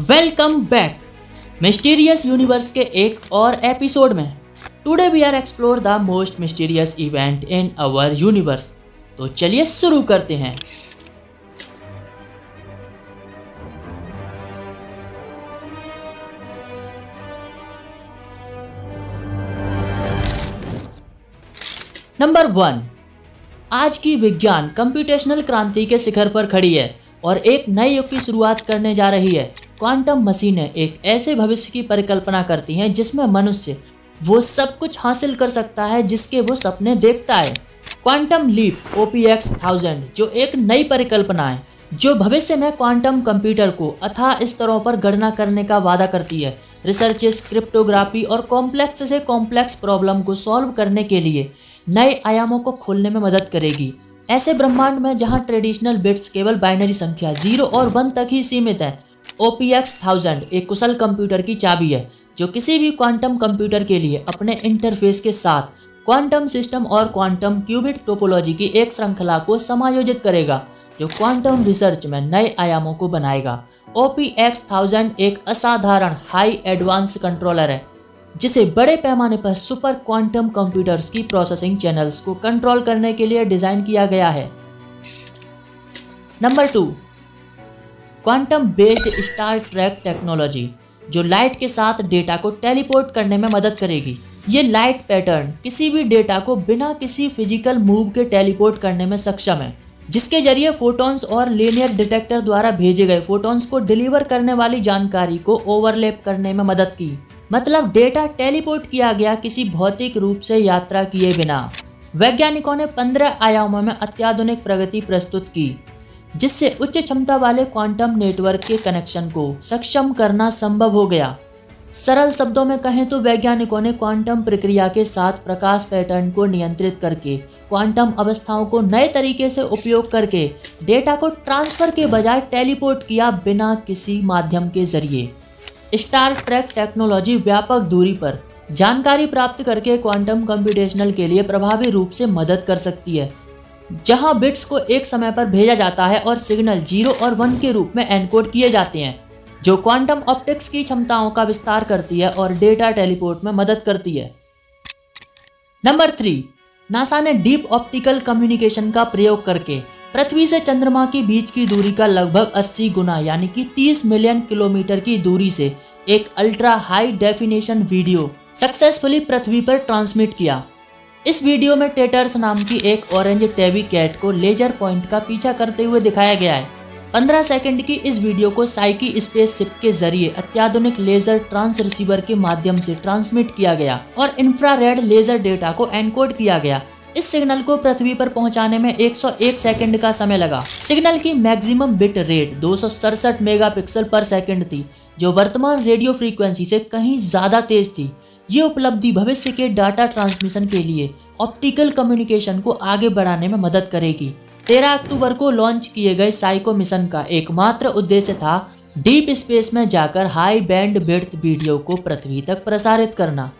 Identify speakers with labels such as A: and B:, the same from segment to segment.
A: Welcome back mysterious universe के एक और एपिसोड में। Today we are explore the most mysterious event in our universe तो चलिए शुरू करते हैं। नंबर वन आज की विज्ञान कंप्यूटेशनल क्रांति के शिखर पर खड़ी है और एक नए युग की शुरुआत करने जा रही है। क्वांटम मशीनें एक ऐसे भविष्य की परिकल्पना करती हैं जिसमें मनुष्य वो सब कुछ हासिल कर सकता है जिसके वो सपने देखता है। Quantum leap O P X thousand जो एक नई परिकल्पना है, जो भविष्य में क्वांटम कंप्यूटर को अथाह स्तरों पर गणना करने का वादा करती है। रिसर्चेस क्रिप्टोग्राफी और कॉम्प्लेक्स से कॉम्प्लेक्स प्रॉब्लम को सॉल्व करने के लिए नए आयामों को खोलने में मदद करेगी। ऐसे ब्रह्मांड में जहाँ ट्रेडिशनल बिट्स केवल बाइनरी संख्या ज़ीरो और वन तक ही सीमित है ओ पी एक्स थाउज़ेंड एक कुशल कंप्यूटर की चाबी है, जो किसी भी क्वांटम कंप्यूटर के लिए अपने इंटरफेस के साथ क्वांटम सिस्टम और क्वांटम क्यूबिट टोपोलॉजी की एक श्रृंखला को समायोजित करेगा, जो क्वांटम रिसर्च में नए आयामों को बनाएगा। ओ पी एक्स थाउज़ेंड एक असाधारण हाई एडवांस कंट्रोलर है, जिसे बड़े पैमाने पर सुपर क्वांटम कंप्यूटर्स की प्रोसेसिंग चैनल्स को कंट्रोल करने के लिए डिज़ाइन किया गया है। Number two quantum based star track technology जो लाइट के साथ डेटा को टेलीपोर्ट करने में मदद करेगी। ये लाइट पैटर्न किसी भी डेटा को बिना किसी फ़िज़िकल मूव के टेलीपोर्ट करने में सक्षम है, जिसके ज़रिए फोटॉन्स और लीनियर डिटेक्टर द्वारा भेजे गए फोटॉन्स को डिलीवर करने वाली जानकारी को ओवरलैप करने में मदद की। मतलब डेटा टेलीपोर्ट किया गया किसी भौतिक रूप से यात्रा किए बिना। वैज्ञानिकों ने पंद्रह आयामों में अत्याधुनिक प्रगति प्रस्तुत की। जिससे उच्च क्षमता वाले क्वांटम नेटवर्क के कनेक्शन को सक्षम करना संभव हो गया। सरल शब्दों में कहें तो वैज्ञानिकों ने क्वांटम प्रक्रिया के साथ प्रकाश पैटर्न को नियंत्रित करके क्वांटम अवस्थाओं को नए तरीके से उपयोग करके डेटा को ट्रांसफ़र के बजाय टेलीपोर्ट किया बिना किसी माध्यम के ज़रिए। स्टार ट्रैक टेक्नोलॉजी व्यापक दूरी पर जानकारी प्राप्त करके क्वांटम कंप्यूटेशनल के लिए प्रभावी रूप से मदद कर सकती है। जहाँ बिट्स को एक समय पर भेजा जाता है और सिग्नल ज़ीरो और वन के रूप में एनकोड किए जाते हैं, जो क्वांटम ऑप्टिक्स की क्षमताओं का विस्तार करती है और डेटा टेलीपोर्ट में मदद करती है। नंबर थ्री, नासा ने डीप ऑप्टिकल कम्युनिकेशन का प्रयोग करके पृथ्वी से चंद्रमा के बीच की दूरी का लगभग 80 गुना, यानी कि 30 मिलियन किलोमीटर की दूरी से एक ultra high definition video successfully पृथ्वी पर ट्रांसमिट किया। इस वीडियो में टेटर्स नाम की एक ऑरेंज टेवी कैट को लेजर पॉइंट का पीछा करते हुए दिखाया गया है। 15 सेकंड की इस वीडियो को साइकी स्पेस शिप के ज़रिए अत्याधुनिक लेजर ट्रांस रिसीवर के माध्यम से ट्रांसमिट किया गया और इंफ्रारेड लेजर डेटा को एनकोड किया गया। इस सिग्नल को पृथ्वी पर पहुँचाने में 101 सेकंड का समय लगा। सिग्नल की मैक्सिमम बिट रेट दो मेगापिक्सल पर सेकंड थी, जो वर्तमान रेडियो फ्रीक्वेंसी से कहीं ज़्यादा तेज थी। ये उपलब्धि भविष्य के डाटा ट्रांसमिशन के लिए ऑप्टिकल कम्युनिकेशन को आगे बढ़ाने में मदद करेगी। 13 अक्टूबर को लॉन्च किए गए साइको मिशन का एकमात्र उद्देश्य था डीप स्पेस में जाकर हाई बैंड बिड्थ वीडियो को पृथ्वी तक प्रसारित करना,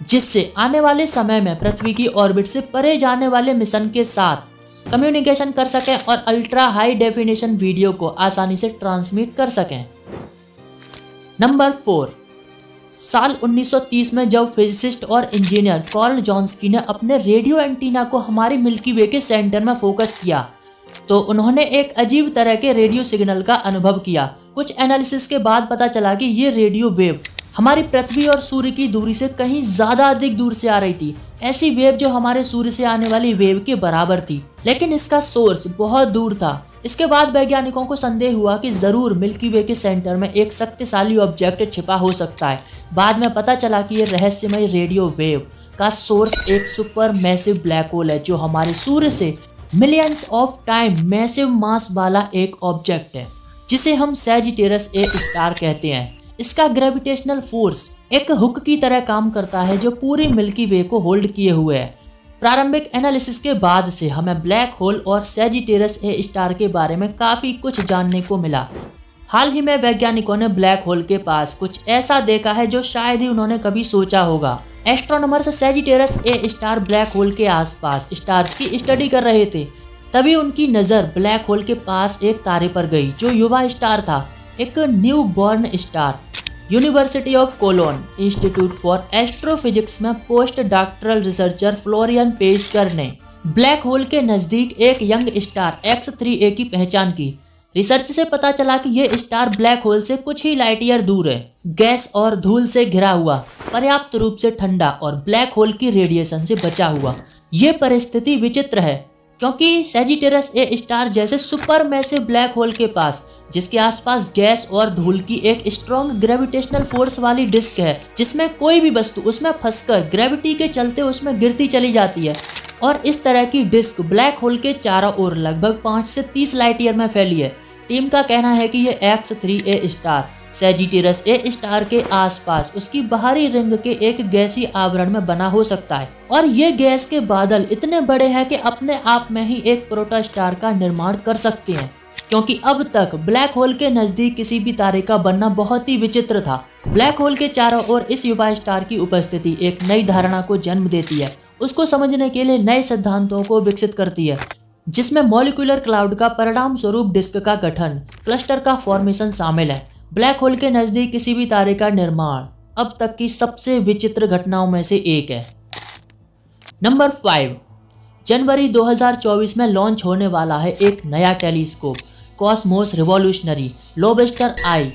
A: जिससे आने वाले समय में पृथ्वी की ऑर्बिट से परे जाने वाले मिशन के साथ कम्युनिकेशन कर सकें और अल्ट्रा हाई डेफिनेशन वीडियो को आसानी से ट्रांसमिट कर सकें। नंबर फोर साल 1930 में जब फिजिसिस्ट और इंजीनियर कॉर्ल जॉन्सकी ने अपने रेडियो एंटीना को हमारे मिल्की वे के सेंटर में फोकस किया तो उन्होंने एक अजीब तरह के रेडियो सिग्नल का अनुभव किया। कुछ एनालिसिस के बाद पता चला कि ये रेडियो वेव हमारी पृथ्वी और सूर्य की दूरी से कहीं ज़्यादा अधिक दूर से आ रही थी। ऐसी वेव जो हमारे सूर्य से आने वाली वेव के बराबर थी। लेकिन इसका सोर्स बहुत दूर था। इसके बाद वैज्ञानिकों को संदेह हुआ कि ज़रूर मिल्की वे के सेंटर में एक शक्तिशाली ऑब्जेक्ट छिपा हो सकता है। बाद में पता चला कि यह रहस्यमय रेडियो वेव का सोर्स एक सुपर मैसिव ब्लैक होल है, जो हमारे सूर्य से millions of time massive mass वाला एक ऑब्जेक्ट है, जिसे हम सेजिटेरस ए स्टार कहते हैं। इसका ग्रेविटेशनल फोर्स एक हुक की तरह काम करता है, जो पूरी मिल्की वे को होल्ड किए हुए है। प्रारंभिक एनालिसिस के बाद से हमें ब्लैक होल और सेजिटेरस ए स्टार के बारे में काफ़ी कुछ जानने को मिला। हाल ही में वैज्ञानिकों ने ब्लैक होल के पास कुछ ऐसा देखा है जो शायद ही उन्होंने कभी सोचा होगा। Astronomers Sagittarius A star black hole के आसपास स्टार्स की स्टडी कर रहे थे। तभी उनकी नज़र ब्लैक होल के पास एक तारे पर गई, जो युवा स्टार था, एक new born star university of Cologne institute for astrophysics में post doctoral researcher Florian Peissker ने ब्लैक होल के नज़दीक एक young star X three A की पहचान की। रिसर्च से पता चला कि यह स्टार ब्लैक होल से कुछ ही लाइट ईयर दूर है। गैस और धूल से घिरा हुआ, पर्याप्त रूप से ठंडा और ब्लैक होल की रेडिएशन से बचा हुआ। ये परिस्थिति विचित्र है। क्योंकि सेजिटेरस ए स्टार जैसे सुपर मैसिव ब्लैक होल के पास, जिसके आसपास गैस और धूल की एक स्ट्रॉन्ग ग्रेविटेशनल फोर्स वाली डिस्क है, जिसमें कोई भी वस्तु, उसमें फंसकर ग्रेविटी के चलते उसमें गिरती चली जाती है। और इस तरह की डिस्क ब्लैक होल के चारों ओर लगभग पाँच से तीस लाइट ईयर में फैली है। टीम का कहना है कि ये X three A star. Sagittarius A star के आसपास, उसकी बाहरी रिंग के एक गैसी आवरण में बना हो सकता है। और ये गैस के बादल इतने बड़े हैं कि अपने आप में ही एक प्रोटा स्टार का निर्माण कर सकते हैं। क्योंकि अब तक ब्लैक होल के नज़दीक किसी भी तारे का बनना बहुत ही विचित्र था। ब्लैक होल के चारों ओर इस युवा स्टार की उपस्थिति एक नई धारणा को जन्म देती है। उसको समझने के लिए नए सिद्धांतों को विकसित करती है, जिसमें मॉलिकुलर क्लाउड का परिणाम स्वरूप डिस्क का गठन क्लस्टर का फॉर्मेशन शामिल है। ब्लैक होल के नज़दीक किसी भी तारे का निर्माण अब तक की सबसे विचित्र घटनाओं में से एक है। नंबर फाइव, जनवरी 2024 में लॉन्च होने वाला है एक नया telescope, cosmos revolutionary, lobster eye.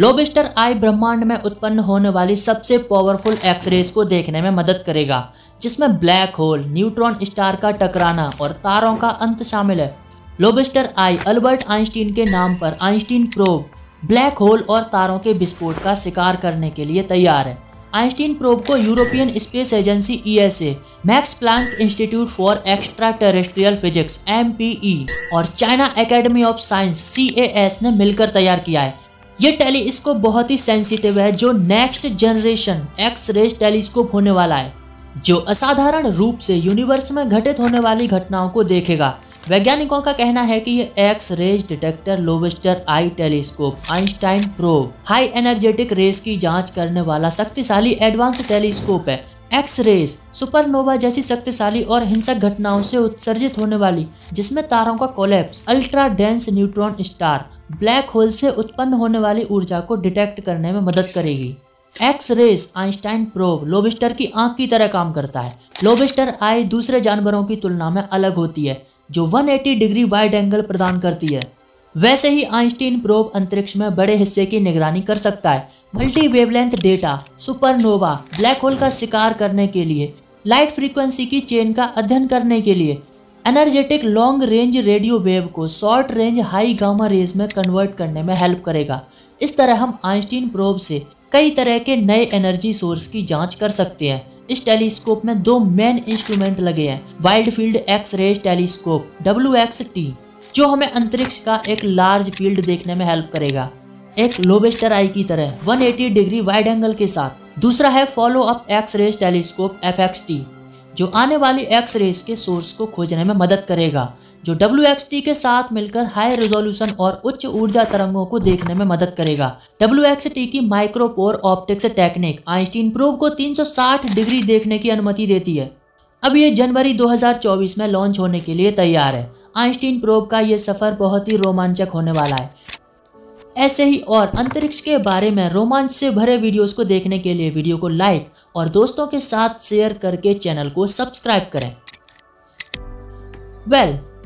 A: Lobster eye ब्रह्मांड में उत्पन्न होने वाली सबसे पावरफुल एक्सरेज को देखने में मदद करेगा, जिसमें ब्लैक होल, न्यूट्रॉन स्टार का टकराना और तारों का अंत शामिल है। लोबेस्टर आई अल्बर्ट आइंस्टीन के नाम पर आइंस्टीन प्रोब ब्लैक होल और तारों के विस्फोट का शिकार करने के लिए तैयार है। आइंस्टीन प्रोब को European space agency ESA Max Planck institute for extra terrestrial physics MPE और China academy of science CAS ने मिलकर तैयार किया है। ये टेलीस्कोप बहुत ही सेंसिटिव है, जो next generation X rays telescope होने वाला है, जो असाधारण रूप से यूनिवर्स में घटित होने वाली घटनाओं को देखेगा। वैज्ञानिकों का कहना है कि ये X rays detector lobster eye telescope Einstein probe high energetic rays की जाँच करने वाला शक्तिशाली एडवांस टेलीस्कोप है। एक्स रेस सुपरनोवा जैसी शक्तिशाली और हिंसक घटनाओं से उत्सर्जित होने वाली, जिसमें तारों का collapse ultra dense neutron star black hole से उत्पन्न होने वाली ऊर्जा को डिटेक्ट करने में मदद करेगी। X rays Einstein probe lobster की आँख की तरह काम करता है। लोबिस्टर आई दूसरे जानवरों की तुलना में अलग होती है। जो 180 डिग्री वाइड एंगल प्रदान करती है। वैसे ही आइंस्टीन प्रोब अंतरिक्ष में बड़े हिस्से की निगरानी कर सकता है। Multi wavelength data supernova black hole का शिकार करने के लिए लाइट फ्रीक्वेंसी की चेन का अध्ययन करने के लिए energetic long range radio wave को short range high gamma rays में कन्वर्ट करने में हेल्प करेगा। इस तरह हम आइंस्टीन प्रोब से कई तरह के नए एनर्जी सोर्स की जाँच कर सकते हैं। इस टेलीस्कोप में दो मेन इंस्ट्रूमेंट लगे हैं, wild field X rays telescope W X T जो हमें अंतरिक्ष का एक लार्ज फ़ील्ड देखने में हेल्प करेगा। एक लोबेस्टर आई की तरह 180 डिग्री वाइड एंगल के साथ। दूसरा है follow up X rays telescope FXT जो आने वाली एक्स रेज के सोर्स को खोजने में मदद करेगा। जो WXT के साथ मिलकर हाई रेजोल्यूशन और उच्च ऊर्जा तरंगों को देखने में मदद करेगा। WXT की micropore optics technique Einstein probe को 360 डिग्री देखने की अनुमति देती है। अब ये जनवरी 2024 में लॉन्च होने के लिए तैयार है। आइंस्टीन प्रोब का ये सफ़र बहुत ही रोमांचक होने वाला है। ऐसे ही और अंतरिक्ष के बारे में रोमांच से भरे वीडियोस को देखने के लिए वीडियो को लाइक और दोस्तों के साथ शेयर करके चैनल को सब्सक्राइब करें। Well well,